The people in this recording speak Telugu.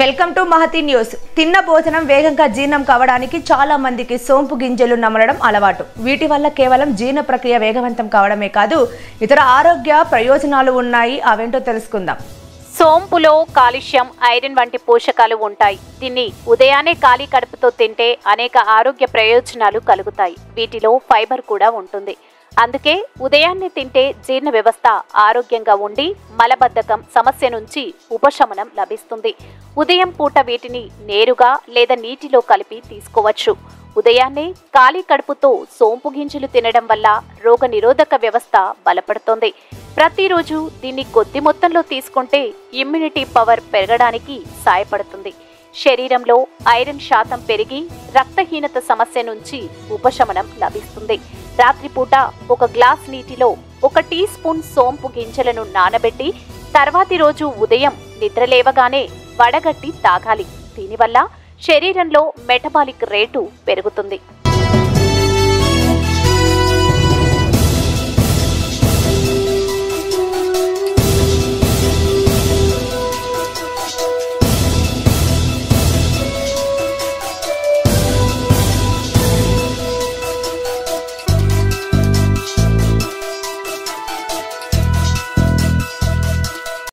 Welcome to Mahathi news. తిన్న భోజనం వేగంగా జీర్ణం కావడానికి చాలా మందికి సోంపు గింజలు నమలడం అలవాటు. వీటి వల్ల కేవలం జీర్ణ ప్రక్రియ వేగవంతం కావడమే కాదు ఇతర ఆరోగ్య ప్రయోజనాలు ఉన్నాయి. అవేంటో తెలుసుకుందాం. సోంపులో కాల్షియం ఐరన్ వంటి పోషకాలు ఉంటాయి. దీన్ని ఉదయాన్నే ఖాళీ కడుపుతో తింటే అనేక ఆరోగ్య ప్రయోజనాలు కలుగుతాయి. వీటిలో ఫైబర్ కూడా ఉంటుంది. అందుకే ఉదయాన్నే తింటే జీర్ణ వ్యవస్థ ఆరోగ్యంగా ఉండి మలబద్ధకం సమస్య నుంచి ఉపశమనం లభిస్తుంది. ఉదయం పూట వీటిని నేరుగా లేదా నీటిలో కలిపి తీసుకోవచ్చు. ఉదయాన్నే ఖాళీ కడుపుతో సోంపు గింజలు తినడం వల్ల రోగ నిరోధక వ్యవస్థ బలపడుతుంది. ప్రతిరోజు దీన్ని కొద్ది మొత్తంలో తీసుకుంటే ఇమ్యూనిటీ పవర్ పెరగడానికి సాయపడుతుంది శరీరంలో ఐరన్ శాతం పెరిగి రక్తహీనత సమస్య నుంచి ఉపశమనం లభిస్తుంది. రాత్రిపూట ఒక గ్లాస్ నీటిలో ఒక టీ స్పూన్ సోంపు గింజలను నానబెట్టి తర్వాతి రోజు ఉదయం నిద్రలేవగానే వడగట్టి తాగాలి. దీనివల్ల శరీరంలో మెటబాలిక్ రేటు పెరుగుతుంది.